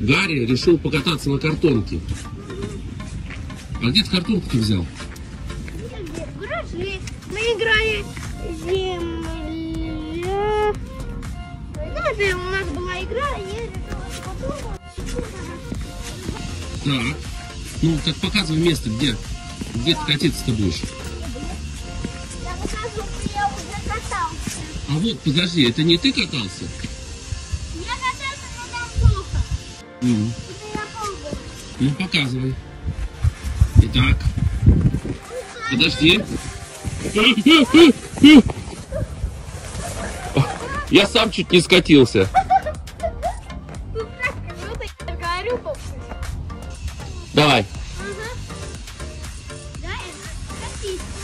Гарри решил покататься на картонке. А где ты картонку ты взял? Гараже мы играли земля. Знаете, у нас была игра, я решила. Так. Ну, так показывай место, где, где ты катиться-то будешь. Я покажу, где я уже катался. А вот, подожди, это не ты катался? Я катался. Ну. Ну показывай. Итак. Подожди. Я сам чуть не скатился. Давай. Угу. Да, это